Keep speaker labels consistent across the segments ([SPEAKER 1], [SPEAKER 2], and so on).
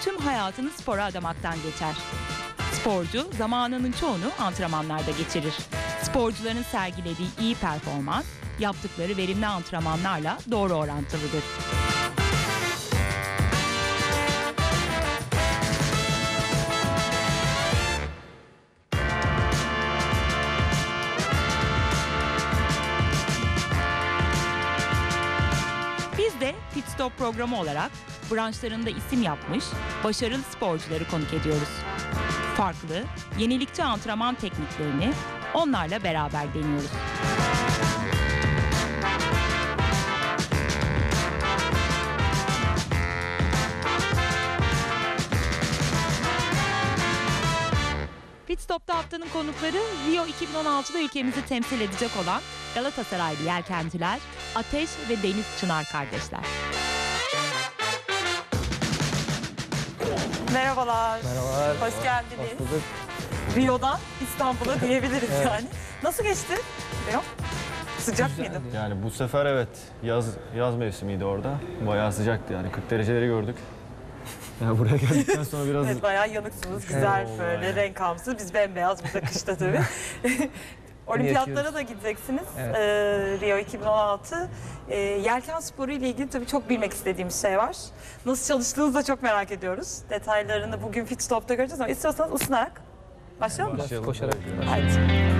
[SPEAKER 1] tüm hayatını spora adamaktan geçer. Sporcu zamanının çoğunu antrenmanlarda geçirir. Sporcuların sergilediği iyi performans, yaptıkları verimli antrenmanlarla doğru orantılıdır. Biz Pit Stop programı olarak branşlarında isim yapmış, başarılı sporcuları konuk ediyoruz. Farklı, yenilikçi antrenman tekniklerini onlarla beraber deniyoruz. Pit Stop'ta haftanın konukları Rio 2016'da ülkemizi temsil edecek olan Galatasaraylı yelkenciler Ateş ve Deniz Çınar kardeşler. Merhabalar.
[SPEAKER 2] Merhabalar.
[SPEAKER 1] Hoş geldiniz.
[SPEAKER 2] Hoş bulduk.
[SPEAKER 1] Rio'dan İstanbul'a diyebiliriz
[SPEAKER 2] Evet.
[SPEAKER 1] yani. Nasıl geçti Rio? Sıcak
[SPEAKER 2] Güzeldi.
[SPEAKER 1] mıydı?
[SPEAKER 3] Yani bu sefer evet yaz yaz mevsimiydi orada. Bayağı sıcaktı yani 40 dereceleri gördük. Ya buraya geldikten sonra biraz
[SPEAKER 1] Evet bayağı yanıksınız. Güzel
[SPEAKER 3] Evet.
[SPEAKER 1] böyle
[SPEAKER 3] Vallahi.
[SPEAKER 1] renk almışsınız. Biz bembeyaz burada kışta tabii. Olimpiyatlara
[SPEAKER 2] yaşıyoruz.
[SPEAKER 1] da gideceksiniz.
[SPEAKER 2] Evet.
[SPEAKER 1] Ee, Rio 2016. Ee, yelken sporu ile ilgili tabii çok bilmek istediğimiz şey var. Nasıl çalıştığınızı da çok merak ediyoruz. Detaylarını bugün Fit Stop'ta göreceğiz ama istiyorsanız ısınarak başlayalım mı?
[SPEAKER 3] Başlayalım.
[SPEAKER 2] Koşarak.
[SPEAKER 1] Haydi.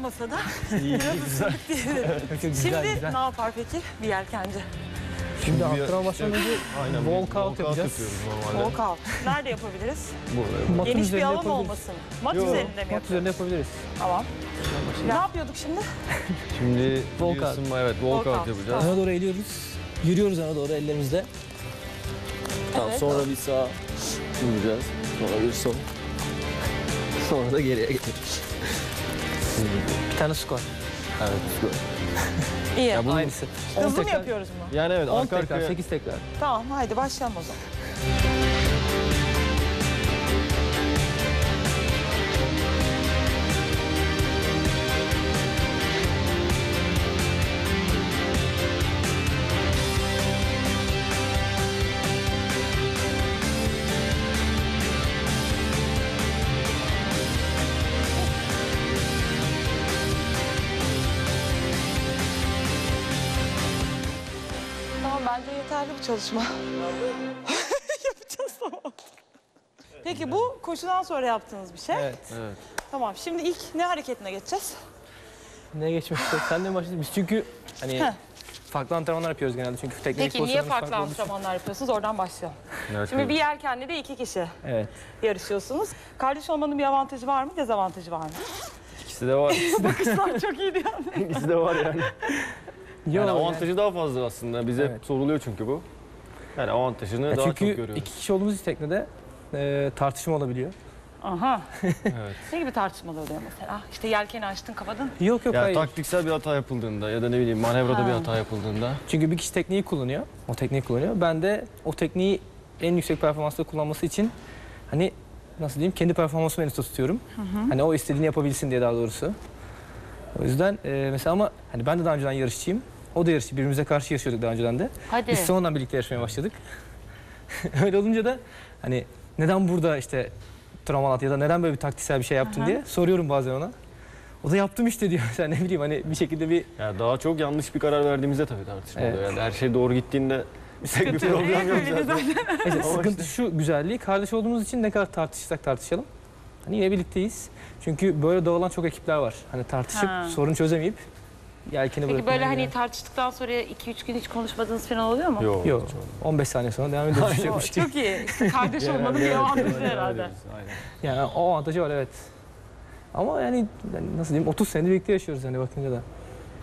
[SPEAKER 1] Olmasa da
[SPEAKER 3] iyi, güzel.
[SPEAKER 2] Çok güzel,
[SPEAKER 1] Şimdi
[SPEAKER 2] güzel.
[SPEAKER 1] ne yapar peki bir yelkenci?
[SPEAKER 2] Şimdi antrenman başlamadan önce
[SPEAKER 3] Aynen.
[SPEAKER 2] Walkout yapacağız.
[SPEAKER 1] Walkout. Nerede yapabiliriz?
[SPEAKER 3] Burada.
[SPEAKER 2] matın
[SPEAKER 1] Geniş bir alan olmasın. Mat
[SPEAKER 3] Yok.
[SPEAKER 1] üzerinde mi
[SPEAKER 2] Mat üzerinde yapabiliriz.
[SPEAKER 1] Tamam. Ne yapıyorduk şimdi?
[SPEAKER 3] Şimdi
[SPEAKER 2] Walkout.
[SPEAKER 3] evet walkout, yapacağız.
[SPEAKER 2] Öne doğru eğiliyoruz. Yürüyoruz öne doğru ellerimizle.
[SPEAKER 4] Tamam,
[SPEAKER 1] Evet.
[SPEAKER 4] sonra bir sağ ineceğiz. Sonra bir sol. Sonra da geriye gidiyoruz.
[SPEAKER 2] Bir tane squat.
[SPEAKER 4] Evet. bu.
[SPEAKER 1] İyi.
[SPEAKER 3] Ya bunu-
[SPEAKER 2] Aynısı. 10
[SPEAKER 1] Hızlı mı
[SPEAKER 2] tekrar,
[SPEAKER 1] yapıyoruz bunu?
[SPEAKER 3] Yani evet
[SPEAKER 2] 10
[SPEAKER 3] arka
[SPEAKER 2] tekrar,
[SPEAKER 3] arkaya
[SPEAKER 2] 8 tekrar.
[SPEAKER 1] Tamam haydi başlayalım o zaman. Tamam bence yeterli bu çalışma. Yapacağız tamam. Peki bu koşudan sonra yaptığınız bir şey.
[SPEAKER 2] Evet.
[SPEAKER 3] Evet.
[SPEAKER 1] Tamam şimdi ilk ne hareketine geçeceğiz?
[SPEAKER 2] Ne geçmek istiyoruz? Sen de mi başladın? Biz çünkü hani
[SPEAKER 1] Heh.
[SPEAKER 2] farklı antrenmanlar yapıyoruz genelde çünkü teknik
[SPEAKER 1] Peki niye
[SPEAKER 2] pozisyonlarımız
[SPEAKER 1] farklı
[SPEAKER 2] olduğu için.
[SPEAKER 1] antrenmanlar yapıyorsunuz? Oradan başlayalım.
[SPEAKER 3] Evet,
[SPEAKER 1] Şimdi
[SPEAKER 3] evet.
[SPEAKER 1] bir yelkenli de iki kişi
[SPEAKER 2] Evet.
[SPEAKER 1] yarışıyorsunuz. Kardeş olmanın bir avantajı var mı, dezavantajı var mı?
[SPEAKER 3] İkisi de var.
[SPEAKER 1] Bakışlar çok iyiydi yani.
[SPEAKER 3] İkisi de var yani.
[SPEAKER 2] Yo,
[SPEAKER 3] Yani
[SPEAKER 2] yani-
[SPEAKER 3] avantajı daha fazla aslında. Bize
[SPEAKER 2] Evet.
[SPEAKER 3] soruluyor çünkü bu. Yani avantajını
[SPEAKER 2] Ya
[SPEAKER 3] daha çok
[SPEAKER 2] çünkü
[SPEAKER 3] görüyoruz.
[SPEAKER 2] iki kişi olduğumuz teknede e, tartışma olabiliyor.
[SPEAKER 1] Aha.
[SPEAKER 3] Evet.
[SPEAKER 1] Ne gibi tartışmalar oluyor mesela? İşte yelkeni açtın kapadın.
[SPEAKER 2] Yok yok
[SPEAKER 3] Yani
[SPEAKER 2] hayır.
[SPEAKER 3] taktiksel bir hata yapıldığında ya da ne bileyim manevrada
[SPEAKER 1] Ha.
[SPEAKER 3] bir hata yapıldığında
[SPEAKER 2] Çünkü bir kişi tekniği kullanıyor. O tekniği kullanıyor. Ben de o tekniği en yüksek performansla kullanması için hani nasıl diyeyim kendi performansımı en üstte tutuyorum. Hani o istediğini yapabilsin diye daha doğrusu. O yüzden e, mesela ama hani ben de daha önceden yarışçıyım. O da yarışçı. Birbirimize karşı yarışıyorduk daha önceden de.
[SPEAKER 1] Hadi.
[SPEAKER 2] Biz sonradan birlikte yarışmaya başladık. Öyle olunca da hani neden burada işte travmalat ya da neden böyle bir taktiksel bir şey yaptın
[SPEAKER 1] Aha.
[SPEAKER 2] diye soruyorum bazen ona. O da yaptım işte diyor. Sen ne bileyim hani bir şekilde bir
[SPEAKER 3] yani daha çok yanlış bir karar verdiğimizde tabii tartışma
[SPEAKER 2] Evet.
[SPEAKER 3] oluyor. Yani her şey doğru gittiğinde pek bir problem yok zaten.
[SPEAKER 2] Neyse, sıkıntı şu güzelliği kardeş olduğumuz için ne kadar tartışırsak tartışalım. Hani yine birlikteyiz. Çünkü böyle dağılan çok ekipler var. Hani tartışıp
[SPEAKER 1] Ha.
[SPEAKER 2] sorun çözemeyip yelkeni
[SPEAKER 1] Peki böyle hani tartıştıktan sonra 2-3 gün hiç konuşmadığınız falan oluyor mu?
[SPEAKER 3] Yok.
[SPEAKER 2] Yok.
[SPEAKER 3] hiç olmadı.
[SPEAKER 2] 15 saniye sonra devam ediyoruz.
[SPEAKER 1] Çok iyi. İşte kardeş olmanın bir avantajı herhalde.
[SPEAKER 2] Yani o avantajı var evet. Ama yani, yani nasıl diyeyim 30 senedir birlikte yaşıyoruz yani bakınca da.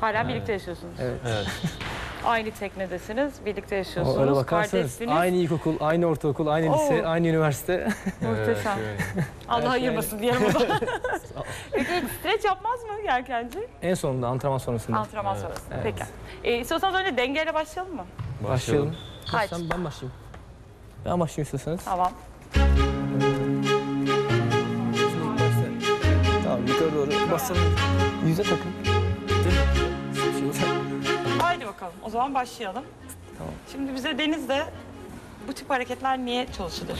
[SPEAKER 1] Hala birlikte yaşıyorsunuz.
[SPEAKER 2] Evet.
[SPEAKER 3] Evet.
[SPEAKER 1] Aynı teknedesiniz, birlikte yaşıyorsunuz,
[SPEAKER 2] öyle bakarsanız
[SPEAKER 1] kardeşsiniz.
[SPEAKER 2] aynı ilkokul, aynı ortaokul, aynı lise,
[SPEAKER 1] Oo.
[SPEAKER 2] aynı üniversite.
[SPEAKER 1] Muhteşem.
[SPEAKER 3] Evet,
[SPEAKER 1] Allah
[SPEAKER 2] Evet,
[SPEAKER 1] ayırmasın diyelim o zaman. Peki streç yapmaz mı yelkenci?
[SPEAKER 2] en sonunda antrenman sonrasında.
[SPEAKER 1] Antrenman
[SPEAKER 3] Evet,
[SPEAKER 1] sonrası.
[SPEAKER 2] evet.
[SPEAKER 1] Peki. E, istiyorsanız önce dengeyle başlayalım mı?
[SPEAKER 2] Başlayalım.
[SPEAKER 1] Haydi.
[SPEAKER 2] Sen ben başlayayım. Ben başlayayım istiyorsanız.
[SPEAKER 1] Tamam.
[SPEAKER 2] Tamam yukarı doğru basalım. Yüze takın.
[SPEAKER 1] Bakalım. O zaman başlayalım.
[SPEAKER 2] Tamam.
[SPEAKER 1] Şimdi bize denizde bu tip hareketler niye çalışılır?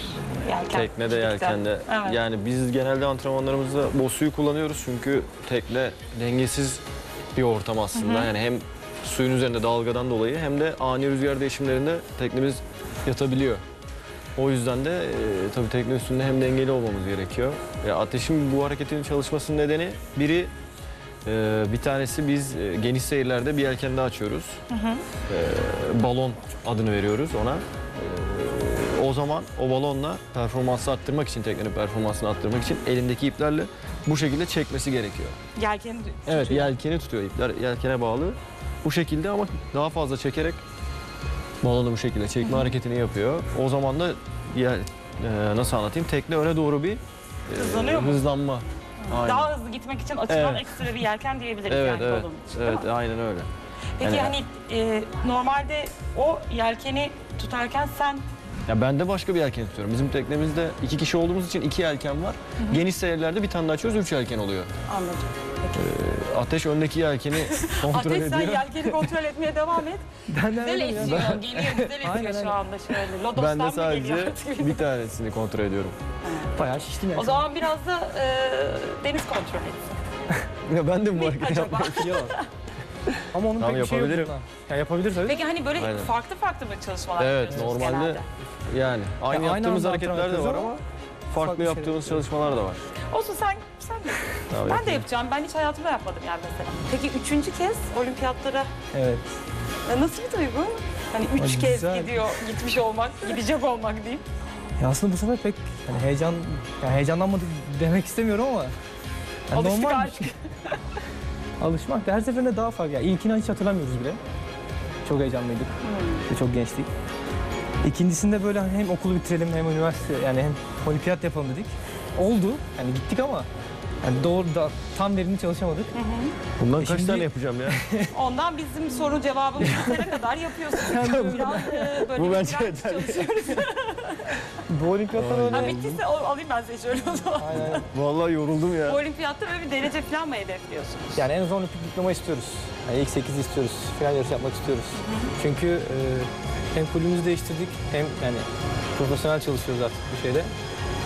[SPEAKER 1] Yelken.
[SPEAKER 3] Teknede,
[SPEAKER 1] birlikte.
[SPEAKER 3] yelkende.
[SPEAKER 1] Evet.
[SPEAKER 3] Yani biz genelde antrenmanlarımızda Bosu'yu kullanıyoruz çünkü tekne dengesiz bir ortam aslında. Yani hem suyun üzerinde dalgadan dolayı hem de ani rüzgar değişimlerinde teknemiz yatabiliyor. O yüzden de e, tabii tekne üstünde hem dengeli olmamız gerekiyor. E, ateşin bu hareketin çalışmasının nedeni biri e, bir tanesi biz e, geniş seyirlerde bir yelken daha açıyoruz. E, balon adını veriyoruz ona. E, o zaman o balonla performansı arttırmak için, teknenin performansını arttırmak için elindeki iplerle bu şekilde çekmesi gerekiyor.
[SPEAKER 1] Yelkeni
[SPEAKER 3] Evet,
[SPEAKER 1] tutuyor.
[SPEAKER 3] yelkeni tutuyor ipler, yelkene bağlı. Bu şekilde ama daha fazla çekerek balonu bu şekilde çekme hareketini yapıyor. O zaman da yel, e, nasıl anlatayım? Tekne öne doğru bir e,
[SPEAKER 1] Hızlanıyor mu?
[SPEAKER 3] hızlanma. Aynen.
[SPEAKER 1] Daha hızlı gitmek için açılan
[SPEAKER 3] Evet.
[SPEAKER 1] ekstra bir yelken diyebiliriz
[SPEAKER 3] evet,
[SPEAKER 1] yani
[SPEAKER 3] evet,
[SPEAKER 1] balonun için, değil
[SPEAKER 3] evet, aynen öyle.
[SPEAKER 1] Peki
[SPEAKER 3] Yani-
[SPEAKER 1] hani e, normalde o yelkeni tutarken sen
[SPEAKER 3] Ya ben de başka bir yelken tutuyorum. Bizim teknemizde iki kişi olduğumuz için iki yelken var. Geniş seyirlerde bir tane daha açıyoruz, üç yelken oluyor.
[SPEAKER 1] anladın. Peki.
[SPEAKER 3] Ateş öndeki yelkeni kontrol
[SPEAKER 1] Ateş sen yelkeni kontrol etmeye devam et.
[SPEAKER 2] Ben de öyleyim ya.
[SPEAKER 1] esiyor, geliyor güzel
[SPEAKER 2] Aynen,
[SPEAKER 1] esiyor şu anda şöyle. Lodos'tan
[SPEAKER 3] Ben de sadece bir tanesini kontrol ediyorum.
[SPEAKER 2] Bayağı şiştim yani.
[SPEAKER 1] O zaman biraz da e, deniz kontrol etsin.
[SPEAKER 3] Ya ben de bu
[SPEAKER 1] Ne
[SPEAKER 3] hareketi
[SPEAKER 2] Yok. Ama onun
[SPEAKER 3] Tamam,
[SPEAKER 2] pek bir şey yok.
[SPEAKER 3] yapabilirim.
[SPEAKER 2] Ya yapabilir tabii.
[SPEAKER 1] Peki hani böyle
[SPEAKER 3] Aynen.
[SPEAKER 1] farklı farklı mı çalışmalar
[SPEAKER 3] Evet,
[SPEAKER 1] yapıyorsunuz
[SPEAKER 3] normalde
[SPEAKER 1] genelde?
[SPEAKER 3] Yani aynı
[SPEAKER 2] Ya aynı
[SPEAKER 3] yaptığımız
[SPEAKER 2] anda
[SPEAKER 3] hareketler de var ama farklı
[SPEAKER 2] farklı
[SPEAKER 3] yaptığımız çalışmalar da var.
[SPEAKER 1] Olsun sen, sen de. Ben de
[SPEAKER 3] yapayım.
[SPEAKER 1] yapacağım. Ben hiç hayatımda yapmadım yani mesela. Peki üçüncü kez olimpiyatlara
[SPEAKER 2] Evet.
[SPEAKER 1] nasıl bir duygu? Hani üç
[SPEAKER 2] Ay,
[SPEAKER 1] kez
[SPEAKER 2] güzel.
[SPEAKER 1] gidiyor, gitmiş olmak, gidecek olmak diyeyim.
[SPEAKER 2] Ya aslında bu sefer pek hani heyecan, yani heyecanlanmadı demek istemiyorum ama. Yani
[SPEAKER 1] Alıştık
[SPEAKER 2] normal.
[SPEAKER 1] artık.
[SPEAKER 2] Alışmak da her seferinde daha farklı. Ya ilkini hiç hatırlamıyoruz bile. Çok heyecanlıydık
[SPEAKER 1] Hmm.
[SPEAKER 2] ve çok gençtik. İkincisinde böyle hem okulu bitirelim hem üniversite yani hem olimpiyat yapalım dedik. Oldu. Yani gittik ama yani doğru da tam verimli çalışamadık.
[SPEAKER 3] Bundan
[SPEAKER 2] E
[SPEAKER 3] kaç
[SPEAKER 2] şimdi-
[SPEAKER 3] tane yapacağım ya?
[SPEAKER 1] Ondan bizim soru cevabımız bitene kadar yapıyorsun. Biraz e, böyle
[SPEAKER 3] Bu bence yeterli.
[SPEAKER 1] çalışıyoruz.
[SPEAKER 2] Bu olimpiyatlar öyle.
[SPEAKER 1] Ha, bittiyse alayım ben size şöyle o zaman.
[SPEAKER 2] Aynen.
[SPEAKER 3] Vallahi yoruldum ya.
[SPEAKER 1] Bu olimpiyatta böyle bir derece falan mı hedefliyorsunuz?
[SPEAKER 2] Yani en azından olimpik diploma istiyoruz. Yani ilk 8 istiyoruz. Final yarışı yapmak istiyoruz. Çünkü e, hem kulübümüzü değiştirdik hem yani profesyonel çalışıyoruz artık bu şeyde.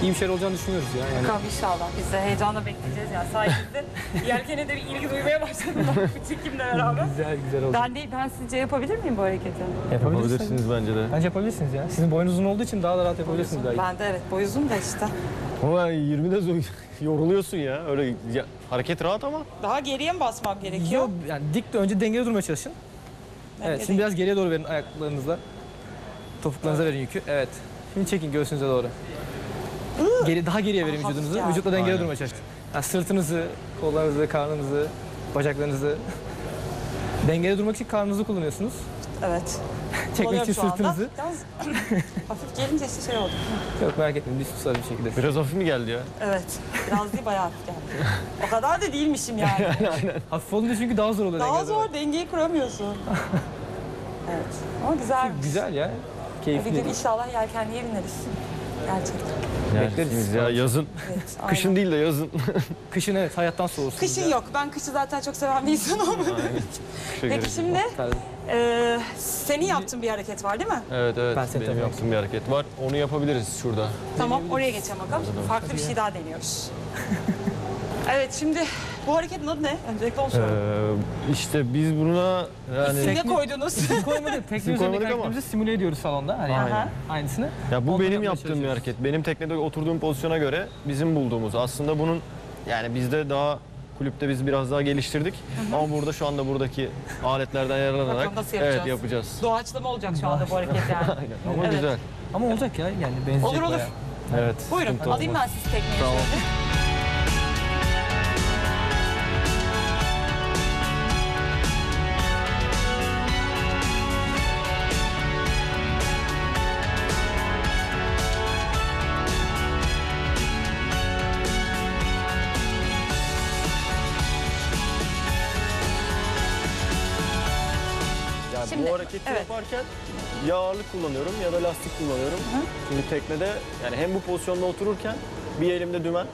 [SPEAKER 2] İyi bir şeyler olacağını düşünüyoruz ya. Yani
[SPEAKER 1] Bakalım inşallah. Biz de heyecanla bekleyeceğiz ya. Sayenizde yelkene de bir ilgi duymaya başladım ben bu çekimle beraber.
[SPEAKER 2] güzel güzel oldu.
[SPEAKER 1] Ben değil, ben sizce yapabilir miyim bu hareketi?
[SPEAKER 2] Yapabilirsiniz.
[SPEAKER 3] Yapabilirsiniz bence de.
[SPEAKER 2] Bence yapabilirsiniz ya. Sizin boyunuz uzun olduğu için daha da rahat yapabilirsiniz belki.
[SPEAKER 1] Ben de evet, boy uzun da işte.
[SPEAKER 3] Ama 20'de zor- yoruluyorsun ya. Öyle ya- hareket rahat ama.
[SPEAKER 1] Daha geriye mi basmam gerekiyor?
[SPEAKER 2] Yok yani dik de önce dengeli durmaya çalışın. Evet, şimdi biraz geriye doğru verin ayaklarınızla. Topuklarınıza verin yükü. Evet. Şimdi çekin göğsünüze doğru. Geri, daha geriye verin vücudunuzu.
[SPEAKER 1] geldi.
[SPEAKER 2] Vücutla dengeli
[SPEAKER 3] Aynen.
[SPEAKER 2] durmaya çalışın. Yani sırtınızı, kollarınızı, karnınızı, bacaklarınızı. Dengeli durmak için karnınızı kullanıyorsunuz.
[SPEAKER 1] Evet.
[SPEAKER 2] Çekmek için
[SPEAKER 1] şu anda.
[SPEAKER 2] sırtınızı.
[SPEAKER 1] Yalnız hafif gelince işte şey oldu.
[SPEAKER 2] Yok merak etmeyin biz tutarız bir şekilde.
[SPEAKER 3] Biraz hafif mi geldi ya?
[SPEAKER 1] Evet. Biraz değil bayağı hafif geldi. O kadar da değilmişim yani.
[SPEAKER 2] Hafif olunca çünkü daha zor oluyor
[SPEAKER 1] Daha
[SPEAKER 2] dengeli durmak.
[SPEAKER 1] zor dengeyi kuramıyorsun. Evet. Ama güzel.
[SPEAKER 2] Güzel ya.
[SPEAKER 1] Bir
[SPEAKER 2] Keyifli.
[SPEAKER 1] gün inşallah yelkenliğe bineriz. Gerçekten.
[SPEAKER 2] Bekleriz.
[SPEAKER 3] ya yazın.
[SPEAKER 1] Evet. aynen.
[SPEAKER 3] Kışın değil de yazın.
[SPEAKER 2] Kışın evet hayattan soğursunuz.
[SPEAKER 1] Kışın
[SPEAKER 2] ya.
[SPEAKER 1] yok. Ben kışı zaten çok seven bir insanım. Peki şimdi e, senin yaptığın bir hareket var değil mi?
[SPEAKER 3] Evet evet.
[SPEAKER 2] Ben
[SPEAKER 3] Benim yaptığım bir hareket var. Onu yapabiliriz şurada.
[SPEAKER 1] Tamam oraya geçelim bakalım. Farklı bir şey daha deniyoruz. evet şimdi bu hareketin adı ne? Öncelikle onu soralım.
[SPEAKER 3] Ee, işte biz buna yani
[SPEAKER 1] İsim ne koydunuz?
[SPEAKER 2] koymadık. Tekne
[SPEAKER 3] İsim
[SPEAKER 2] üzerindeki
[SPEAKER 3] koymadık ama.
[SPEAKER 2] hareketimizi simüle ediyoruz salonda. Hani
[SPEAKER 1] Aynen.
[SPEAKER 2] yani aynısını.
[SPEAKER 3] Ya bu
[SPEAKER 2] Ondan
[SPEAKER 3] benim
[SPEAKER 2] yapmaya
[SPEAKER 3] yaptığım bir
[SPEAKER 2] çalışıyoruz.
[SPEAKER 3] hareket. Benim teknede oturduğum pozisyona göre bizim bulduğumuz. Aslında bunun yani bizde daha kulüpte biz biraz daha geliştirdik. Ama burada şu anda buradaki aletlerden yararlanarak
[SPEAKER 1] Bakalım nasıl yapacağız?
[SPEAKER 3] evet yapacağız.
[SPEAKER 1] Doğaçlama olacak şu anda bu hareket yani.
[SPEAKER 3] Aynen. Ama
[SPEAKER 1] Evet.
[SPEAKER 3] güzel.
[SPEAKER 2] Ama olacak ya yani benzeyecek
[SPEAKER 1] Olur, olur.
[SPEAKER 2] bayağı.
[SPEAKER 3] Evet.
[SPEAKER 1] Buyurun
[SPEAKER 3] sıkıntı
[SPEAKER 1] alayım
[SPEAKER 3] olmaz.
[SPEAKER 1] ben sizi tekneye
[SPEAKER 3] Tamam.
[SPEAKER 1] şöyle.
[SPEAKER 3] Yaparken ya ağırlık kullanıyorum ya da lastik kullanıyorum. Çünkü teknede yani hem bu pozisyonda otururken bir elimde dümen,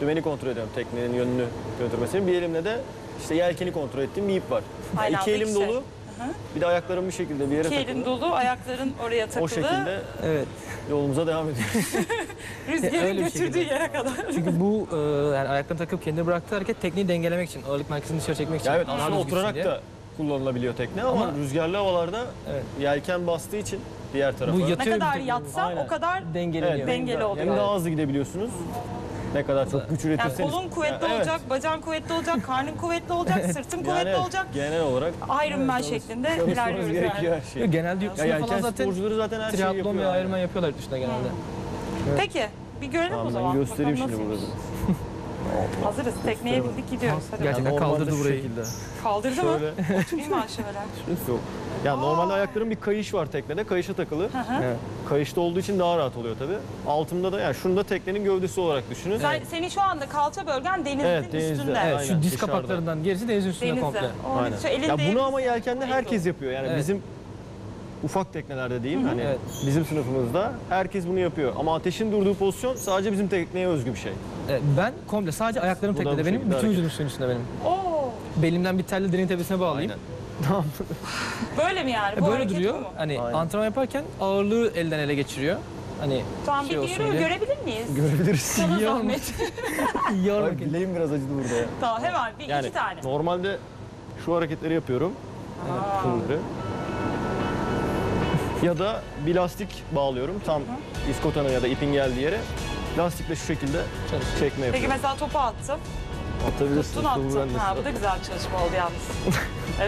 [SPEAKER 3] dümeni kontrol ediyorum teknenin yönünü götürmesini. Bir elimde de işte yelkeni kontrol ettiğim bir ip var. Yani
[SPEAKER 1] Aynı
[SPEAKER 3] iki elim
[SPEAKER 1] iki şey.
[SPEAKER 3] dolu. Bir de ayaklarım bir şekilde bir yere
[SPEAKER 1] İki elin
[SPEAKER 3] takılı.
[SPEAKER 1] dolu, ayakların oraya takılı.
[SPEAKER 3] O şekilde
[SPEAKER 2] Evet.
[SPEAKER 3] yolumuza devam ediyoruz.
[SPEAKER 1] Rüzgarın
[SPEAKER 2] Öyle bir
[SPEAKER 1] götürdüğü
[SPEAKER 2] şekilde.
[SPEAKER 1] yere kadar.
[SPEAKER 2] Çünkü bu e, yani ayaklarını takıp kendini bıraktığı hareket tekniği dengelemek için, ağırlık merkezini dışarı çekmek için.
[SPEAKER 3] ya evet aslında oturarak
[SPEAKER 2] diye.
[SPEAKER 3] da kullanılabiliyor tekne ama,
[SPEAKER 2] Ama-
[SPEAKER 3] rüzgarlı havalarda
[SPEAKER 2] Evet.
[SPEAKER 3] yelken bastığı için diğer tarafa.
[SPEAKER 2] Bu
[SPEAKER 1] Ne
[SPEAKER 2] yatıyor
[SPEAKER 1] kadar
[SPEAKER 2] bir tek-
[SPEAKER 1] yatsa
[SPEAKER 3] Aynen.
[SPEAKER 1] o kadar
[SPEAKER 2] dengeleniyor.
[SPEAKER 3] Evet,
[SPEAKER 1] dengeli oluyor.
[SPEAKER 3] Hem daha hızlı gidebiliyorsunuz. Ne kadar çok güç
[SPEAKER 1] yani
[SPEAKER 3] üretirseniz.
[SPEAKER 1] kolun kuvvetli
[SPEAKER 3] Ya, evet.
[SPEAKER 1] olacak, bacağın kuvvetli olacak, karnın kuvvetli olacak, sırtın kuvvetli
[SPEAKER 3] Yani
[SPEAKER 1] olacak.
[SPEAKER 3] Genel olarak
[SPEAKER 1] Iron Man şeklinde
[SPEAKER 3] çalışmanız
[SPEAKER 1] ilerliyoruz
[SPEAKER 3] gerekiyor
[SPEAKER 1] yani.
[SPEAKER 3] her şey.
[SPEAKER 2] Yok, Genelde
[SPEAKER 3] Ya
[SPEAKER 2] dışında
[SPEAKER 3] yelken
[SPEAKER 2] falan zaten
[SPEAKER 3] sporcuları zaten her şeyi
[SPEAKER 2] triatlon
[SPEAKER 3] yapıyor.
[SPEAKER 2] ve
[SPEAKER 3] yani.
[SPEAKER 2] Ironman yapıyorlar yurt dışında genelde.
[SPEAKER 1] Peki, bir görelim
[SPEAKER 3] Tamam,
[SPEAKER 1] o
[SPEAKER 3] ben
[SPEAKER 1] zaman.
[SPEAKER 3] göstereyim
[SPEAKER 1] Bakalım
[SPEAKER 3] şimdi burada.
[SPEAKER 1] nasılmış. Hazırız, tekneye bindik gidiyoruz. Hadi
[SPEAKER 2] Gerçekten
[SPEAKER 3] normalde
[SPEAKER 2] kaldırdı
[SPEAKER 3] şu
[SPEAKER 2] burayı.
[SPEAKER 3] şekilde.
[SPEAKER 1] Kaldırdı mı?
[SPEAKER 3] Şöyle.
[SPEAKER 1] Oturayım mı aşağıya?
[SPEAKER 3] Yok. Ya normalde ayakların bir kayış var teknede. Kayışa takılı.
[SPEAKER 2] Evet.
[SPEAKER 3] Kayışta olduğu için daha rahat oluyor tabii. Altımda da yani şunu da teknenin gövdesi olarak düşünün.
[SPEAKER 1] Sen, senin şu anda kalça bölgen denizin
[SPEAKER 3] Evet, denizde.
[SPEAKER 1] üstünde.
[SPEAKER 2] Evet,
[SPEAKER 3] Aynen,
[SPEAKER 2] şu diz
[SPEAKER 3] dışarıda.
[SPEAKER 2] kapaklarından gerisi denizin üstünde
[SPEAKER 1] Denizde.
[SPEAKER 2] komple.
[SPEAKER 3] Aynen.
[SPEAKER 1] şu elinde
[SPEAKER 3] Ya bunu ama yelkende herkes yapıyor. Yani
[SPEAKER 2] Evet.
[SPEAKER 3] bizim ufak teknelerde diyeyim hani
[SPEAKER 2] Evet.
[SPEAKER 3] bizim sınıfımızda herkes bunu yapıyor. Ama ateşin durduğu pozisyon sadece bizim tekneye özgü bir şey.
[SPEAKER 2] Evet, ben komple sadece ayaklarım
[SPEAKER 3] Bu da
[SPEAKER 2] teknede
[SPEAKER 3] bu
[SPEAKER 2] benim,
[SPEAKER 3] şekilde
[SPEAKER 2] bütün
[SPEAKER 3] hareket.
[SPEAKER 2] vücudum suyun üstünde benim.
[SPEAKER 1] Oo,
[SPEAKER 2] Belimden bir telle direğin tepesine bağlayayım.
[SPEAKER 3] Aynen.
[SPEAKER 1] böyle mi yani?
[SPEAKER 2] E,
[SPEAKER 1] Bu
[SPEAKER 2] Böyle
[SPEAKER 1] hareket
[SPEAKER 2] duruyor.
[SPEAKER 1] bu mu?
[SPEAKER 2] Hani
[SPEAKER 3] Aynen.
[SPEAKER 2] antrenman yaparken ağırlığı elden ele geçiriyor. Hani
[SPEAKER 1] Tamam
[SPEAKER 2] şey
[SPEAKER 1] bir yürü
[SPEAKER 2] diye.
[SPEAKER 1] görebilir miyiz?
[SPEAKER 3] Görebiliriz.
[SPEAKER 1] Sana
[SPEAKER 2] İyi
[SPEAKER 1] zahmet.
[SPEAKER 2] Yor
[SPEAKER 3] Bak
[SPEAKER 2] bakayım.
[SPEAKER 3] bileğim biraz acıdı burada ya.
[SPEAKER 1] tamam hemen bir
[SPEAKER 3] Yani
[SPEAKER 1] iki tane.
[SPEAKER 3] normalde şu hareketleri yapıyorum. Şunları. Ya da bir lastik bağlıyorum tam iskotanın ya da ipin geldiği yere. Lastikle şu şekilde
[SPEAKER 2] Çalışıyor.
[SPEAKER 3] çekme
[SPEAKER 1] Peki
[SPEAKER 3] yapıyorum.
[SPEAKER 1] mesela topu attım.
[SPEAKER 3] Atabilirsin.
[SPEAKER 1] Tuttun
[SPEAKER 3] topu
[SPEAKER 1] attın.
[SPEAKER 3] ben de
[SPEAKER 1] Ha, bu da güzel bir çalışma oldu yalnız.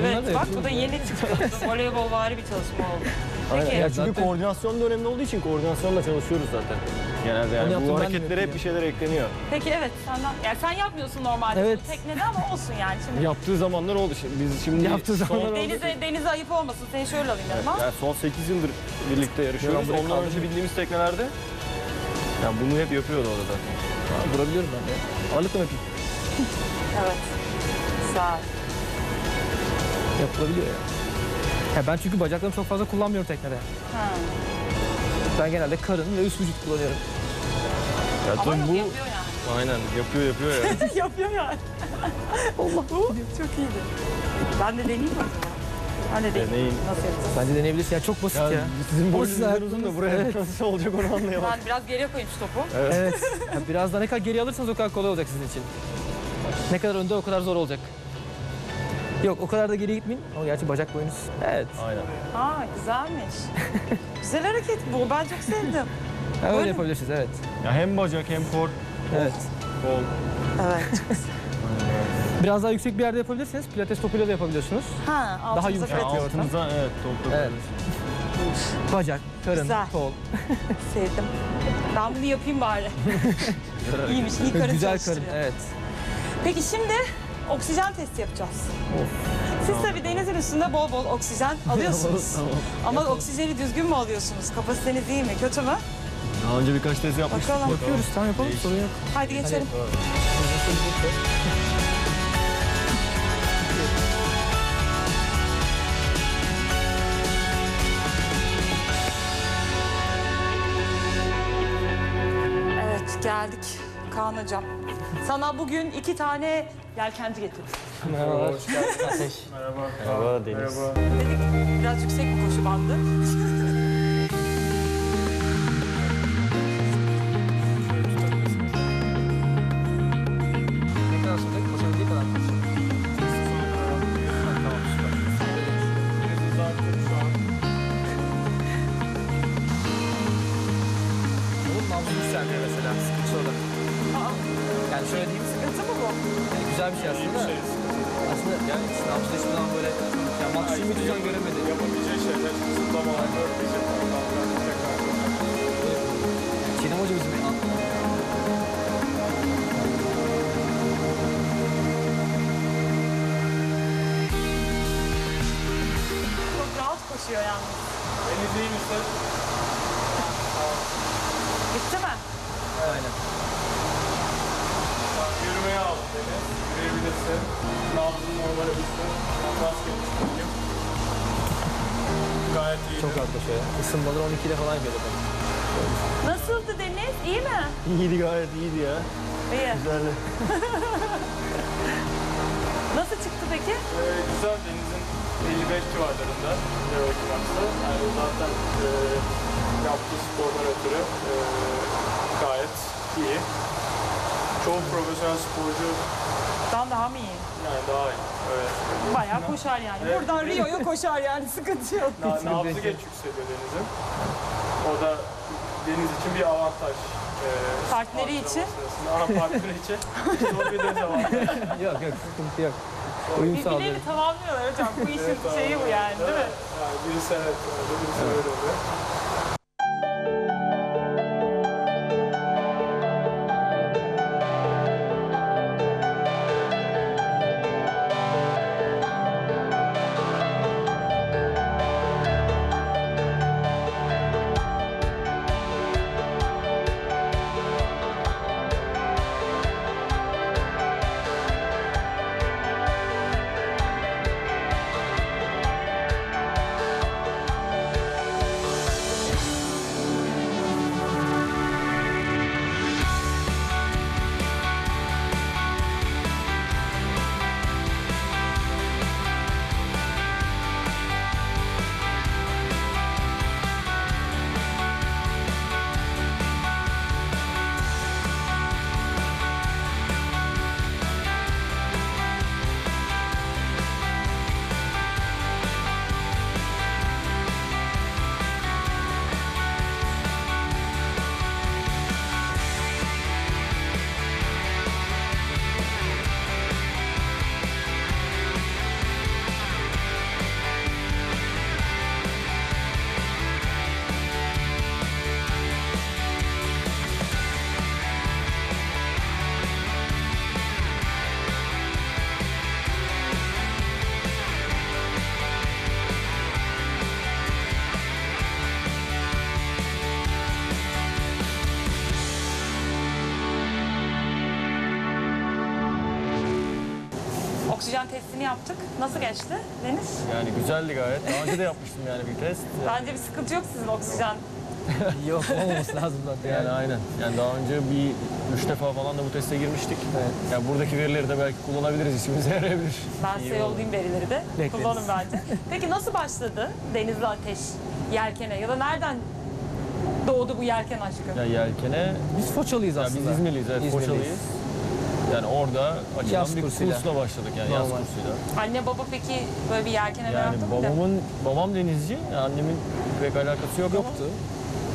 [SPEAKER 2] Bunlar
[SPEAKER 1] evet bak bu da yeni çıktı. Voleybol vari bir çalışma oldu.
[SPEAKER 3] Aynen.
[SPEAKER 1] Peki.
[SPEAKER 3] Ya çünkü
[SPEAKER 2] Zaten-
[SPEAKER 3] koordinasyon da önemli olduğu için koordinasyonla çalışıyoruz zaten. Genelde
[SPEAKER 2] Onu
[SPEAKER 3] yani
[SPEAKER 2] yaptım,
[SPEAKER 3] bu
[SPEAKER 2] ben de
[SPEAKER 3] hareketlere hep
[SPEAKER 2] yapıyorum.
[SPEAKER 3] bir şeyler ekleniyor.
[SPEAKER 1] Peki evet senden. Yani sen yapmıyorsun normalde
[SPEAKER 2] Evet.
[SPEAKER 1] bunu teknede ama olsun yani. Şimdi
[SPEAKER 3] Yaptığı zamanlar oldu şimdi. Biz şimdi
[SPEAKER 2] Yaptığı
[SPEAKER 3] son-
[SPEAKER 2] zamanlar oldu.
[SPEAKER 1] denize, denize ayıp olmasın. Seni şöyle alayım yanıma.
[SPEAKER 3] Yani son 8 yıldır birlikte yarışıyoruz.
[SPEAKER 2] burayı
[SPEAKER 3] Ondan önce
[SPEAKER 2] kaldırayım.
[SPEAKER 3] bildiğimiz teknelerde yani bunu hep yapıyordu orada zaten.
[SPEAKER 2] Durabiliyorum ben de. Ağırlıkla mı yapayım?
[SPEAKER 1] Evet. Güzel.
[SPEAKER 2] Yapılabiliyor ya. Ya ben çünkü bacaklarımı çok fazla kullanmıyorum teknede.
[SPEAKER 1] Ha.
[SPEAKER 2] Ben genelde karın ve üst vücut kullanıyorum.
[SPEAKER 3] Ya
[SPEAKER 1] Ama
[SPEAKER 3] bu
[SPEAKER 1] yapıyor yani.
[SPEAKER 3] aynen yapıyor yapıyor ya.
[SPEAKER 1] yapıyor yani. Allah bu çok iyiydi. Ben de deneyeyim mi acaba? Ben de deneyeyim.
[SPEAKER 3] Deneyin.
[SPEAKER 1] Nasıl yapacağız?
[SPEAKER 2] Bence deneyebilirsin ya çok basit ya.
[SPEAKER 3] ya sizin boyunuz uzun da buraya
[SPEAKER 2] Evet.
[SPEAKER 3] nasıl olacak onu anlayamadım.
[SPEAKER 1] Ben biraz geriye koyayım şu topu.
[SPEAKER 2] Evet. Ya biraz daha ne kadar geri alırsanız o kadar kolay olacak sizin için. Ne kadar önde o kadar zor olacak. Yok o kadar da geri gitmeyin. Ama gerçi bacak boyunuz. Evet.
[SPEAKER 3] Aynen.
[SPEAKER 1] Aa güzelmiş. Güzel hareket bu. Ben çok sevdim.
[SPEAKER 2] Ha, öyle
[SPEAKER 1] Böyle-
[SPEAKER 2] yapabilirsiniz evet.
[SPEAKER 3] Ya hem bacak hem kol,
[SPEAKER 2] Evet.
[SPEAKER 3] kol.
[SPEAKER 1] Evet.
[SPEAKER 2] Biraz daha yüksek bir yerde yapabilirsiniz. Pilates topuyla da yapabiliyorsunuz.
[SPEAKER 1] Ha, altımıza
[SPEAKER 2] yumuşak.
[SPEAKER 3] Ya
[SPEAKER 2] ortam.
[SPEAKER 3] altımıza evet top
[SPEAKER 2] Evet. Bacak, karın,
[SPEAKER 1] Güzel.
[SPEAKER 2] kol.
[SPEAKER 1] Sevdim. Ben bunu yapayım bari. İyiymiş. iyi karın
[SPEAKER 2] Güzel karın.
[SPEAKER 1] çalıştırıyor.
[SPEAKER 2] Evet.
[SPEAKER 1] Peki şimdi oksijen testi yapacağız. Siz tabii denizin üstünde bol bol oksijen alıyorsunuz. Ama oksijeni düzgün mü alıyorsunuz? Kapasiteniz iyi mi, kötü mü?
[SPEAKER 3] Daha önce birkaç test yapmıştık.
[SPEAKER 1] Bakalım.
[SPEAKER 2] Yapıyoruz tamam yapalım sorun yok.
[SPEAKER 1] Haydi geçelim. Evet Kaan Hocam. Sana bugün iki tane yelkenci getirdim.
[SPEAKER 2] Merhabalar. Ateş.
[SPEAKER 3] Merhaba Deniz.
[SPEAKER 1] Dedik biraz yüksek bir koşu bandı.
[SPEAKER 5] Yürüyebilirsin. Nabzın normale düşsün. Maske çıkayım. Gayet iyi.
[SPEAKER 2] Çok rahat koşuyor. Isınmaları 12 ile falan yapıyordu.
[SPEAKER 1] Nasıldı Deniz? İyi mi?
[SPEAKER 3] İyiydi gayet iyiydi ya.
[SPEAKER 1] İyi.
[SPEAKER 3] Güzeldi.
[SPEAKER 1] Nasıl çıktı peki?
[SPEAKER 5] Ee, güzel denizin 55 civarlarında Leroy Max'ta. Yani zaten e, yaptığı spordan ötürü e, gayet iyi. Çoğu profesyonel sporcu
[SPEAKER 1] Dan daha mı iyi?
[SPEAKER 5] yani daha iyi. Öyle.
[SPEAKER 1] Bayağı koşar yani. Buradan Rio'ya koşar yani sıkıntı yok.
[SPEAKER 5] Na, nabzı geç yükseliyor denizin. O da deniz için bir avantaj. Ee,
[SPEAKER 1] Partneri için?
[SPEAKER 5] Ama partneri için işte o bir dezavantaj.
[SPEAKER 2] yok yok sıkıntı yok. Uyum sağlıyor.
[SPEAKER 1] Birbirlerini tamamlıyorlar hocam. Bu işin
[SPEAKER 5] Evet,
[SPEAKER 1] şeyi bu yani değil mi?
[SPEAKER 5] Yani birisi evet öyle, birisi öyle oluyor.
[SPEAKER 1] Testini yaptık. Nasıl geçti Deniz?
[SPEAKER 3] Yani güzeldi gayet. Daha önce de yapmıştım yani bir test.
[SPEAKER 1] Bence bir sıkıntı yok sizin oksijen.
[SPEAKER 2] yok olmaması lazım zaten.
[SPEAKER 3] Yani aynen. Yani daha önce bir üç defa falan da bu teste girmiştik.
[SPEAKER 2] Evet.
[SPEAKER 3] Yani buradaki verileri de belki kullanabiliriz, işimize yarayabilir.
[SPEAKER 1] Ben size
[SPEAKER 3] oldu.
[SPEAKER 1] yollayayım verileri de.
[SPEAKER 2] Bekleriz.
[SPEAKER 1] Kullanın bence. Peki nasıl başladı Denizli Ateş yelkene ya da nereden doğdu bu yelken aşkı?
[SPEAKER 3] Ya yelkene,
[SPEAKER 2] Biz Foçalıyız
[SPEAKER 3] ya
[SPEAKER 2] aslında.
[SPEAKER 3] biz İzmirliyiz, evet
[SPEAKER 2] İzmirliyiz.
[SPEAKER 3] Foçalıyız. Yani orada açılan
[SPEAKER 2] Yaz
[SPEAKER 3] bir
[SPEAKER 2] kursuyla.
[SPEAKER 3] kursla başladık yani yaz
[SPEAKER 2] Normal.
[SPEAKER 3] kursuyla.
[SPEAKER 1] Anne baba peki böyle bir yelkene
[SPEAKER 3] Yani
[SPEAKER 1] meraklı mıydı?
[SPEAKER 3] babamın, babam denizci, yani annemin pek alakası yok
[SPEAKER 2] Yoktu.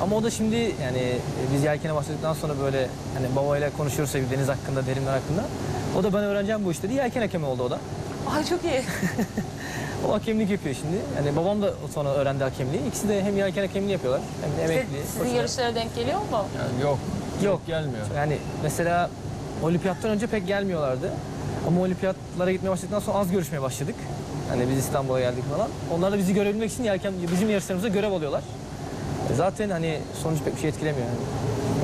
[SPEAKER 2] Ama o da şimdi yani e, biz yelkene başladıktan sonra böyle hani babayla konuşuyoruz tabii deniz hakkında, derinler hakkında. O da ben öğreneceğim bu işleri. Yelken hakemi oldu o da.
[SPEAKER 1] Ay çok iyi.
[SPEAKER 2] O hakemlik yapıyor şimdi. Yani babam da sonra öğrendi hakemliği. İkisi de hem yelken hakemliği yapıyorlar hem de emekli.
[SPEAKER 1] Sizin
[SPEAKER 2] koçlar.
[SPEAKER 1] yarışlara denk geliyor mu?
[SPEAKER 3] yani yok,
[SPEAKER 2] Yok.
[SPEAKER 3] gelmiyor.
[SPEAKER 2] Yani mesela olimpiyattan önce pek gelmiyorlardı. Ama olimpiyatlara gitmeye başladıktan sonra az görüşmeye başladık. Hani biz İstanbul'a geldik falan. Onlar da bizi görebilmek için yelken bizim yarışlarımıza görev alıyorlar. E Zaten hani sonuç pek bir şey etkilemiyor yani.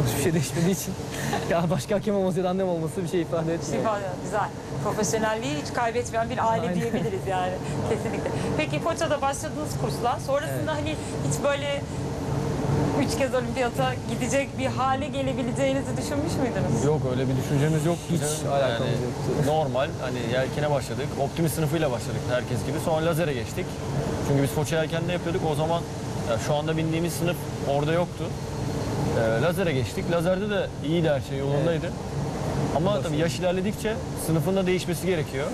[SPEAKER 2] Hiçbir şey değişmediği için. ya başka hakem olması ya da annem olması bir şey ifade etmiyor.
[SPEAKER 1] Şifa, güzel. Profesyonelliği hiç kaybetmeyen bir aile
[SPEAKER 2] Aynen.
[SPEAKER 1] diyebiliriz yani. Kesinlikle. Peki Foça'da başladığınız kursla sonrasında hani hiç böyle üç kez olimpiyata gidecek bir hale gelebileceğinizi düşünmüş müydünüz?
[SPEAKER 3] Yok öyle bir düşüncemiz yok.
[SPEAKER 2] Hiç alakamız yoktu.
[SPEAKER 3] Normal hani yelkene başladık. Optimist sınıfıyla başladık herkes gibi. Sonra lazere geçtik. Çünkü biz Foça yelkenle yapıyorduk. O zaman ya şu anda bindiğimiz sınıf orada yoktu. Ee, lazere geçtik. Lazerde de iyiydi her şey yolundaydı. Ama tabii yaş ilerledikçe sınıfın da değişmesi gerekiyor. Ee,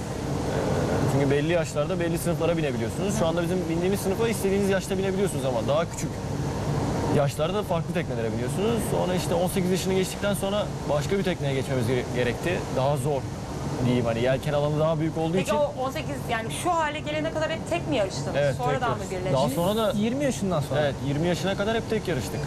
[SPEAKER 3] çünkü belli yaşlarda belli sınıflara binebiliyorsunuz. Şu anda bizim bindiğimiz sınıfa istediğiniz yaşta binebiliyorsunuz ama daha küçük yaşlarda farklı teknelere biniyorsunuz. Sonra işte 18 yaşını geçtikten sonra başka bir tekneye geçmemiz gere- gerekti. Daha zor diyeyim hani yelken alanı daha büyük olduğu
[SPEAKER 1] Peki
[SPEAKER 3] için.
[SPEAKER 1] o 18 yani şu hale gelene kadar hep tek mi yarıştınız?
[SPEAKER 3] Evet, tek
[SPEAKER 1] Sonradan mı birleştiniz?
[SPEAKER 3] Daha sonra da
[SPEAKER 2] 20 yaşından sonra.
[SPEAKER 3] evet 20 yaşına kadar hep tek yarıştık.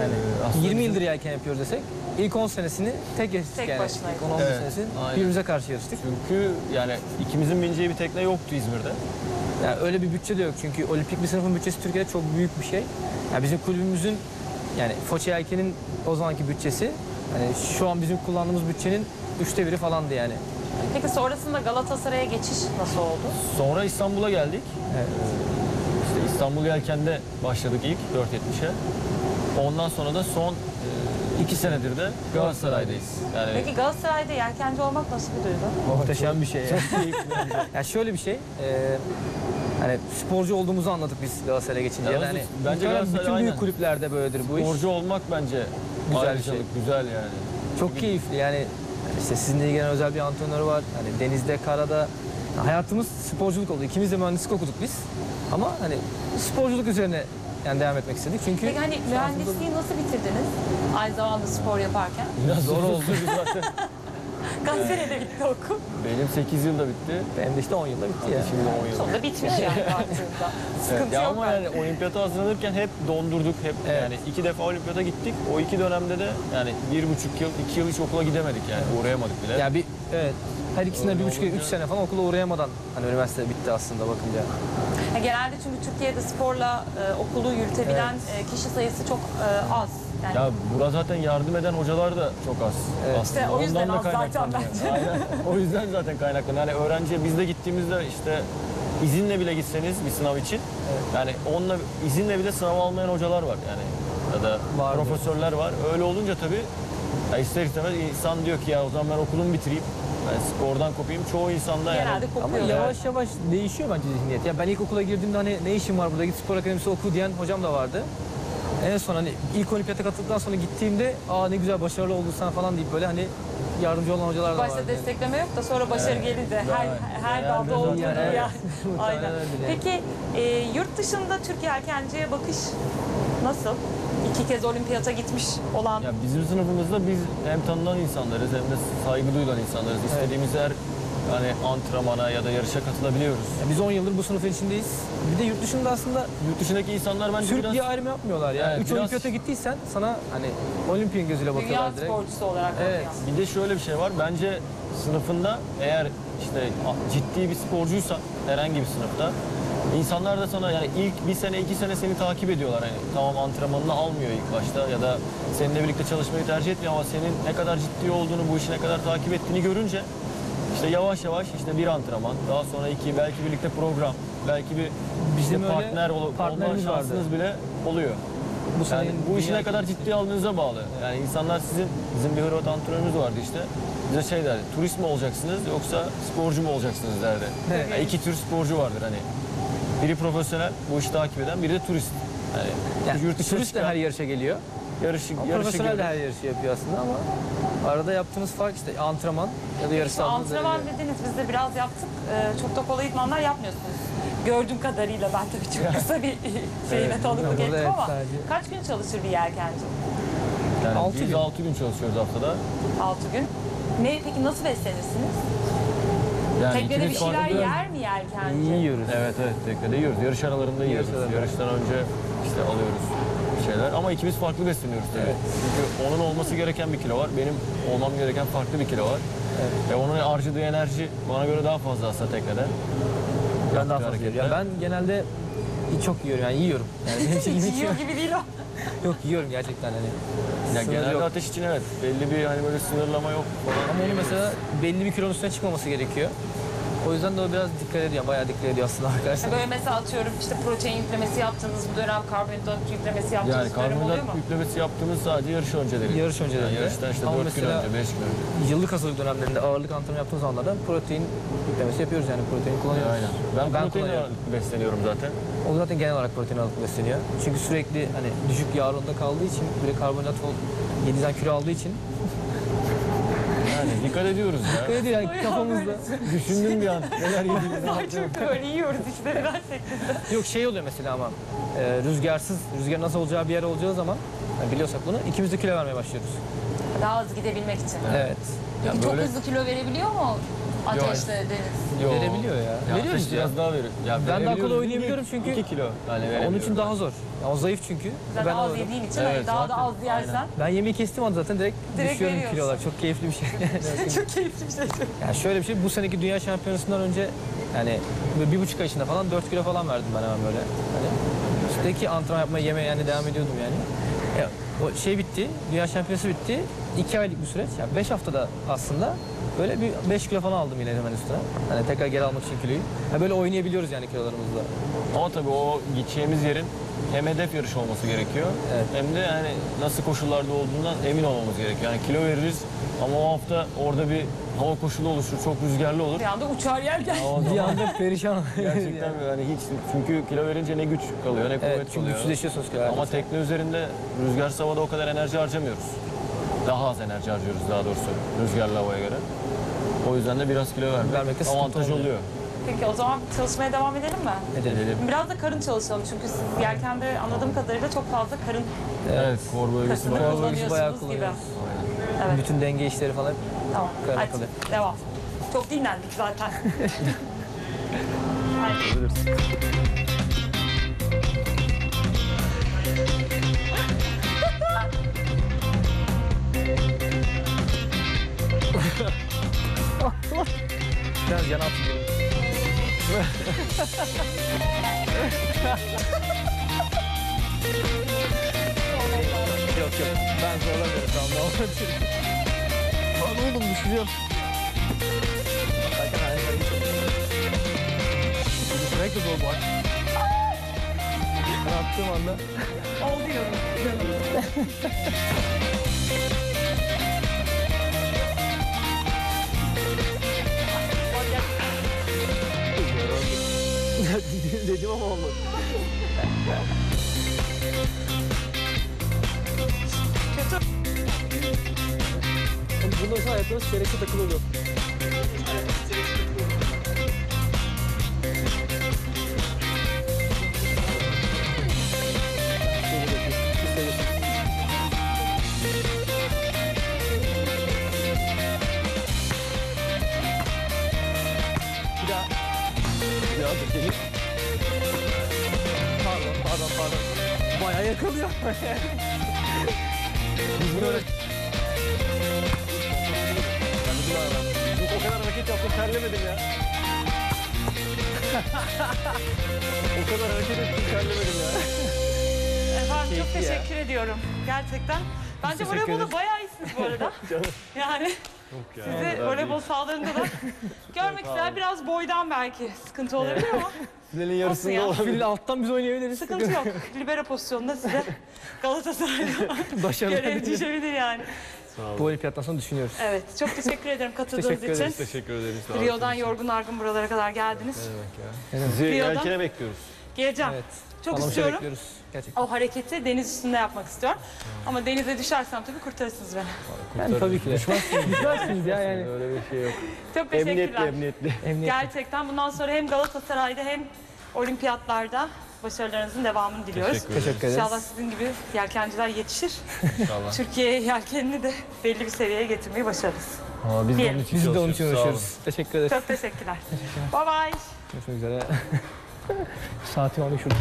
[SPEAKER 2] Yani
[SPEAKER 3] aslında
[SPEAKER 2] 20
[SPEAKER 3] bizim-
[SPEAKER 2] yıldır yelken yapıyoruz desek ilk 10 senesini tek yarıştık
[SPEAKER 1] Tek
[SPEAKER 2] yani.
[SPEAKER 1] başına.
[SPEAKER 2] İlk 10-11
[SPEAKER 3] Evet,
[SPEAKER 2] senesi
[SPEAKER 3] aynen.
[SPEAKER 2] birbirimize karşı yarıştık.
[SPEAKER 3] Çünkü yani ikimizin bineceği bir tekne yoktu İzmir'de.
[SPEAKER 2] Yani öyle bir bütçe de yok çünkü olimpik bir sınıfın bütçesi Türkiye'de çok büyük bir şey. Yani bizim kulübümüzün yani Foça Yelken'in o zamanki bütçesi hani şu an bizim kullandığımız bütçenin üçte biri falandı yani.
[SPEAKER 1] Peki sonrasında Galatasaray'a geçiş nasıl oldu?
[SPEAKER 3] Sonra İstanbul'a geldik.
[SPEAKER 2] Evet.
[SPEAKER 3] İşte İstanbul Yelken'de başladık ilk 4.70'e. Ondan sonra da son e, iki senedir de Galatasaray'dayız. Yani
[SPEAKER 1] Peki Galatasaray'da yelkenci olmak nasıl bir duygu?
[SPEAKER 2] Muhteşem bir şey. ya. ya şöyle bir şey. e, hani sporcu olduğumuzu anladık biz Galatasaray'a geçince.
[SPEAKER 3] Yalnız
[SPEAKER 2] Yani
[SPEAKER 3] bence Galatasaray
[SPEAKER 2] bütün büyük kulüplerde böyledir bu iş.
[SPEAKER 3] sporcu olmak bence
[SPEAKER 2] Güzel bir
[SPEAKER 3] ayrıcalık,
[SPEAKER 2] şey.
[SPEAKER 3] güzel yani.
[SPEAKER 2] Çok keyifli yani işte sizinle ilgilenen özel bir antrenörü var. Hani denizde, karada hayatımız sporculuk oldu. İkimiz de mühendislik okuduk biz. Ama hani sporculuk üzerine yani devam etmek istedik. Çünkü
[SPEAKER 1] Peki hani mühendisliği nasıl bitirdiniz? Aynı zamanda spor yaparken.
[SPEAKER 3] Biraz zor oldu zaten.
[SPEAKER 1] Kaç senede bitti okul?
[SPEAKER 3] Benim 8 yılda bitti.
[SPEAKER 2] benim de işte 10 yılda bitti ya.
[SPEAKER 3] Şimdi 10 yıl.
[SPEAKER 1] Sonunda bitmiş yani baktığında. Sıkıntı
[SPEAKER 3] Evet, ya
[SPEAKER 1] yok
[SPEAKER 3] ama yani olimpiyata hazırlanırken hep dondurduk. Hep
[SPEAKER 2] Evet.
[SPEAKER 3] yani iki defa olimpiyata gittik. O iki dönemde de yani bir buçuk yıl, iki yıl hiç okula gidemedik yani. Uğrayamadık bile.
[SPEAKER 2] Ya bir evet her ikisinde
[SPEAKER 3] Öyle
[SPEAKER 2] bir buçuk, üç sene falan okula uğrayamadan hani üniversite bitti aslında bakınca.
[SPEAKER 1] Ya Genelde çünkü Türkiye'de sporla e, okulu yürütebilen e, kişi sayısı çok e, az. Yani
[SPEAKER 3] Ya burada zaten yardım eden hocalar da çok az
[SPEAKER 2] Evet.
[SPEAKER 1] İşte o yüzden
[SPEAKER 3] Ondan da
[SPEAKER 1] az zaten bence.
[SPEAKER 3] Aynen. O yüzden zaten kaynaklanıyor. Yani öğrenciye biz de gittiğimizde işte izinle bile gitseniz bir sınav için yani onunla izinle bile sınav almayan hocalar var yani ya da
[SPEAKER 2] Vardır.
[SPEAKER 3] profesörler var. Öyle olunca tabii ya ister istemez insan diyor ki ya o zaman ben okulumu bitireyim. Ben spordan kopayım. Çoğu insanda yani
[SPEAKER 1] genelde
[SPEAKER 2] Ama
[SPEAKER 1] kopuyor.
[SPEAKER 2] yavaş yavaş değişiyor bence zihniyet. Ya ben ilk okula girdiğimde hani ne işim var burada git spor akademisi oku diyen hocam da vardı. En son hani ilk olimpiyata katıldıktan sonra gittiğimde aa ne güzel başarılı oldun sen falan deyip böyle hani yardımcı olan hocalar da vardı.
[SPEAKER 1] Başta destekleme yok da sonra başarı her
[SPEAKER 3] Evet.
[SPEAKER 1] her
[SPEAKER 3] Genelde
[SPEAKER 1] dalda olduğu gibi yani.
[SPEAKER 2] evet.
[SPEAKER 1] Aynen. Peki e, yurt dışında Türkiye erkenciye bakış nasıl? İki kez olimpiyata gitmiş olan
[SPEAKER 3] Ya bizim sınıfımızda biz hem tanınan insanlarız hem de saygı duyulan insanlarız. İstediğimiz her hani antrenmana ya da yarışa katılabiliyoruz.
[SPEAKER 2] Ya biz 10 yıldır bu sınıfın içindeyiz. Bir de yurt dışında aslında
[SPEAKER 3] Yurt dışındaki insanlar bence
[SPEAKER 2] Türk
[SPEAKER 3] biraz
[SPEAKER 2] diye ayrım yapmıyorlar ya.
[SPEAKER 3] Evet,
[SPEAKER 2] 3
[SPEAKER 3] biraz-
[SPEAKER 2] olimpiyata gittiysen sana hani olimpiyan gözüyle
[SPEAKER 1] dünya
[SPEAKER 2] bakıyorlar direkt.
[SPEAKER 1] sporcusu olarak
[SPEAKER 2] Evet.
[SPEAKER 1] bakıyor.
[SPEAKER 3] bir de şöyle bir şey var. Bence sınıfında eğer işte ciddi bir sporcuysan herhangi bir sınıfta insanlar da sana yani ilk bir sene iki sene seni takip ediyorlar. Hani tamam antrenmanını almıyor ilk başta ya da seninle birlikte çalışmayı tercih etmiyor ama senin ne kadar ciddi olduğunu, bu işi ne kadar takip ettiğini görünce işte yavaş yavaş işte bir antrenman, daha sonra iki, belki birlikte program, belki bir
[SPEAKER 2] Bizim
[SPEAKER 3] işte
[SPEAKER 2] öyle
[SPEAKER 3] partner ol, olma
[SPEAKER 2] partnerimiz vardı.
[SPEAKER 3] şansınız bile oluyor.
[SPEAKER 2] Bu sene
[SPEAKER 3] Yani bu işi
[SPEAKER 2] dünya
[SPEAKER 3] ne kadar ciddiye aldığınıza bağlı. Yani insanlar sizin, bizim bir Hırvat antrenörümüz vardı işte. Bize şey derdi, turist mi olacaksınız yoksa sporcu mu olacaksınız derdi.
[SPEAKER 2] Evet.
[SPEAKER 3] Yani iki tür sporcu vardır hani. Biri profesyonel, bu işi takip eden, biri de turist. Yani,
[SPEAKER 2] Yani
[SPEAKER 3] yurt dışına
[SPEAKER 2] turist de
[SPEAKER 3] çıkan
[SPEAKER 2] her yarışa geliyor.
[SPEAKER 3] Yarışı,
[SPEAKER 2] Ama
[SPEAKER 3] yarışa
[SPEAKER 2] profesyonel de her yarışı yapıyor aslında ama arada yaptığımız fark işte antrenman ya da yarış
[SPEAKER 1] İşte antrenman
[SPEAKER 2] öyle.
[SPEAKER 1] dediniz biz de biraz yaptık. Ee, çok da kolay idmanlar yapmıyorsunuz. Gördüğüm kadarıyla ben tabii çok kısa bir şeyine tanıklık
[SPEAKER 2] Burada
[SPEAKER 1] ettim
[SPEAKER 2] evet,
[SPEAKER 1] ama
[SPEAKER 2] sadece.
[SPEAKER 1] kaç gün çalışır bir yelkenci?
[SPEAKER 3] Yani
[SPEAKER 2] Altı
[SPEAKER 3] biz
[SPEAKER 2] gün.
[SPEAKER 3] 6 gün çalışıyoruz haftada.
[SPEAKER 1] 6 gün. Ne peki nasıl beslenirsiniz?
[SPEAKER 3] Yani
[SPEAKER 1] Teknede bir şeyler yer mi yelkenci?
[SPEAKER 2] Yiyoruz.
[SPEAKER 3] Evet evet teknede yiyoruz. Yarış aralarında yiyoruz.
[SPEAKER 2] aralarında.
[SPEAKER 3] Yarıştan önce işte alıyoruz bir şeyler. Ama ikimiz farklı besleniyoruz tabii. Çünkü onun olması gereken bir kilo var. Benim olmam gereken farklı bir kilo var. Ve onun harcadığı enerji bana göre daha fazla aslında teknede.
[SPEAKER 2] Ben daha fazla yiyorum.
[SPEAKER 3] hareketler.
[SPEAKER 2] Ya ben genelde çok yiyorum yani yiyorum. Yani benim için
[SPEAKER 1] Hiç
[SPEAKER 2] yemek
[SPEAKER 1] yiyor gibi değil o.
[SPEAKER 2] Yok yiyorum gerçekten hani.
[SPEAKER 3] Ya genelde
[SPEAKER 2] yok.
[SPEAKER 3] ateş için evet. Belli bir hani böyle sınırlama yok falan.
[SPEAKER 2] Ama onun mesela belli bir kilonun üstüne çıkmaması gerekiyor. O yüzden de o biraz dikkat ediyor. Bayağı dikkat ediyor aslında arkadaşlar.
[SPEAKER 1] Böyle mesela atıyorum işte protein yüklemesi yaptığınız bu dönem karbonhidrat yüklemesi yaptığınız
[SPEAKER 3] Yani
[SPEAKER 1] dönem oluyor
[SPEAKER 3] karbonhidrat
[SPEAKER 1] mu?
[SPEAKER 3] yüklemesi yaptığımız sadece yarış önceleri.
[SPEAKER 2] Yarış öncelerinde.
[SPEAKER 3] Yani yarıştan işte
[SPEAKER 2] Ama
[SPEAKER 3] 4 gün
[SPEAKER 2] mesela-
[SPEAKER 3] önce, 5 gün önce.
[SPEAKER 2] Yıllık hazırlık dönemlerinde ağırlık antrenmanı yaptığımız zamanlarda protein yüklemesi yapıyoruz yani protein kullanıyoruz.
[SPEAKER 3] Aynen. Ben, protein
[SPEAKER 2] kullanıyorum.
[SPEAKER 3] ağırlıklı besleniyorum zaten.
[SPEAKER 2] O zaten genel olarak protein ağırlıklı besleniyor. Çünkü sürekli hani düşük yağında kaldığı için bir de karbonhidrat yediğinden kilo aldığı için
[SPEAKER 3] Yani dikkat ediyoruz ya.
[SPEAKER 2] öyle değil yani kafamızda.
[SPEAKER 3] Düşündüm bir an neler yediğimizi.
[SPEAKER 1] Çok böyle yiyoruz işte şeklinde.
[SPEAKER 2] Yok şey oluyor mesela ama e, rüzgarsız, rüzgar nasıl olacağı bir yer olacağı zaman yani biliyorsak bunu ikimiz de kilo vermeye başlıyoruz.
[SPEAKER 1] Daha hızlı gidebilmek için.
[SPEAKER 2] Evet.
[SPEAKER 3] Ya
[SPEAKER 1] Peki çok
[SPEAKER 3] böyle-
[SPEAKER 1] hızlı kilo verebiliyor mu ateşte deniz?
[SPEAKER 3] Yo.
[SPEAKER 2] Verebiliyor ya.
[SPEAKER 3] Ya
[SPEAKER 2] Veriyoruz
[SPEAKER 3] ateş biraz daha veriyor. Ya
[SPEAKER 2] Ben daha kolay oynayabiliyorum çünkü-
[SPEAKER 3] 2 kilo. Yani
[SPEAKER 2] Onun için daha zor. Ya o zayıf çünkü.
[SPEAKER 1] Sen
[SPEAKER 2] ben
[SPEAKER 1] az yediğin için
[SPEAKER 3] Evet,
[SPEAKER 1] hani daha da
[SPEAKER 3] zaten.
[SPEAKER 1] az yersen
[SPEAKER 2] Ben yemeği kestiğim anda zaten direkt,
[SPEAKER 1] Direkt
[SPEAKER 2] düşüyorum
[SPEAKER 1] veriyorsun.
[SPEAKER 2] kilolar. Çok keyifli bir şey.
[SPEAKER 1] çok keyifli bir şey.
[SPEAKER 2] yani şöyle bir şey, bu seneki dünya şampiyonasından önce yani bir buçuk ay içinde falan 4 kilo falan verdim ben hemen böyle. Hani üstteki antrenman yapmaya, yemeğe yani devam ediyordum yani. Ya, o şey bitti, dünya şampiyonası bitti. 2 aylık bir süreç, yani 5 haftada aslında Böyle bir 5 kilo falan aldım yine hemen üstüne. Hani tekrar geri almak için kiloyu. Ha böyle oynayabiliyoruz yani kilolarımızla.
[SPEAKER 3] Ama tabii o gideceğimiz yerin hem hedef yarışı olması gerekiyor
[SPEAKER 2] Evet.
[SPEAKER 3] hem de yani nasıl koşullarda olduğundan emin olmamız gerekiyor. Yani kilo veririz ama o hafta orada bir hava koşulu oluşur, çok rüzgarlı olur.
[SPEAKER 1] Bir anda uçar yer gel.
[SPEAKER 3] O
[SPEAKER 2] Bir
[SPEAKER 3] zaman
[SPEAKER 2] anda perişan.
[SPEAKER 3] gerçekten yani hiç çünkü kilo verince ne güç kalıyor ne kuvvet
[SPEAKER 2] Evet çünkü
[SPEAKER 3] kalıyor.
[SPEAKER 2] güçsüzleşiyorsunuz kilolarda.
[SPEAKER 3] Ama tekne üzerinde rüzgar havada o kadar enerji harcamıyoruz. Daha az enerji harcıyoruz daha doğrusu rüzgarlı havaya göre. O yüzden de biraz kilo vermek,
[SPEAKER 2] Vermekte sıkıntı
[SPEAKER 3] avantaj
[SPEAKER 2] oluyor.
[SPEAKER 3] oluyor.
[SPEAKER 1] Peki o zaman çalışmaya devam edelim mi?
[SPEAKER 2] Edelim.
[SPEAKER 1] Biraz da karın çalışalım çünkü siz yelkende anladığım kadarıyla çok fazla karın
[SPEAKER 3] Evet, kor bölgesi
[SPEAKER 1] kasını
[SPEAKER 3] bayağı.
[SPEAKER 2] Bayağı
[SPEAKER 1] kullanıyorsunuz gibi.
[SPEAKER 2] kullanıyoruz.
[SPEAKER 1] Evet.
[SPEAKER 2] Bütün denge işleri falan.
[SPEAKER 1] Tamam.
[SPEAKER 2] Karın
[SPEAKER 1] Hadi
[SPEAKER 2] kalıyor.
[SPEAKER 1] devam. Çok dinlendik zaten. Hadi.
[SPEAKER 2] Biraz yana atılıyor. yok yok. Ben zorlamıyorum tamam. Ne olur. Lan oğlum. Zaten aynı şey çok. De zor bu aç. Ben attığım anda
[SPEAKER 1] Oldu
[SPEAKER 2] dedim ama olmadı. Bundan sonra ayaklarınız çeyrekte takılı oluyor. Bayağı yakalıyor. Biz bunu öyle...
[SPEAKER 3] Ben de bir ara- Yok, o kadar hareket yaptım terlemedim ya. o kadar hareket ettim terlemedim ya.
[SPEAKER 1] Efendim çok
[SPEAKER 2] Keyifli ya.
[SPEAKER 1] teşekkür ediyorum. Gerçekten. Bence
[SPEAKER 2] teşekkür
[SPEAKER 1] voleybolda
[SPEAKER 2] ederiz.
[SPEAKER 1] bayağı iyisiniz bu arada. yani sizi voleybol sahalarında da görmek ister. Biraz boydan belki sıkıntı olabilir ama Olsun
[SPEAKER 3] yarısında
[SPEAKER 1] ya.
[SPEAKER 3] olabilir.
[SPEAKER 2] Fil alttan biz oynayabiliriz.
[SPEAKER 1] sıkıntı yok. Libero pozisyonunda size Galatasaray'da görev düşebilir yani.
[SPEAKER 2] Bu olimpiyattan sonra düşünüyoruz.
[SPEAKER 1] Evet çok teşekkür ederim katıldığınız
[SPEAKER 2] Teşekkür
[SPEAKER 1] için.
[SPEAKER 2] ederiz.
[SPEAKER 3] Teşekkür ederiz.
[SPEAKER 1] Rio'dan yorgun argın buralara kadar geldiniz.
[SPEAKER 3] Sizi
[SPEAKER 1] Rio'dan-
[SPEAKER 3] yelkene bekliyoruz.
[SPEAKER 1] Geleceğim.
[SPEAKER 2] Evet.
[SPEAKER 1] Çok
[SPEAKER 2] Alamış'a
[SPEAKER 1] istiyorum.
[SPEAKER 2] bekliyoruz. Gerçekten.
[SPEAKER 1] O hareketi deniz üstünde yapmak istiyorum. Ama denize düşersem tabii kurtarırsınız beni.
[SPEAKER 2] Yani tabii ki de. Düşmezsiniz. Düşmezsiniz ya yani.
[SPEAKER 3] Öyle bir şey yok.
[SPEAKER 1] Çok
[SPEAKER 3] Emniyetli
[SPEAKER 1] teşekkürler.
[SPEAKER 3] emniyetli.
[SPEAKER 2] Emniyet.
[SPEAKER 1] Gerçekten bundan sonra hem Galatasaray'da hem olimpiyatlarda başarılarınızın devamını diliyoruz.
[SPEAKER 3] Teşekkür ederiz.
[SPEAKER 2] Teşekkür ederiz.
[SPEAKER 1] İnşallah sizin gibi yelkenciler yetişir.
[SPEAKER 3] İnşallah.
[SPEAKER 1] Türkiye yelkenini de belli bir seviyeye getirmeyi başarırız.
[SPEAKER 3] Aa, biz de onun için
[SPEAKER 2] Biz de onun için uğraşıyoruz. Teşekkür ederiz.
[SPEAKER 1] Çok teşekkürler. Bye bye.
[SPEAKER 2] Görüşmek üzere. Almış şurada.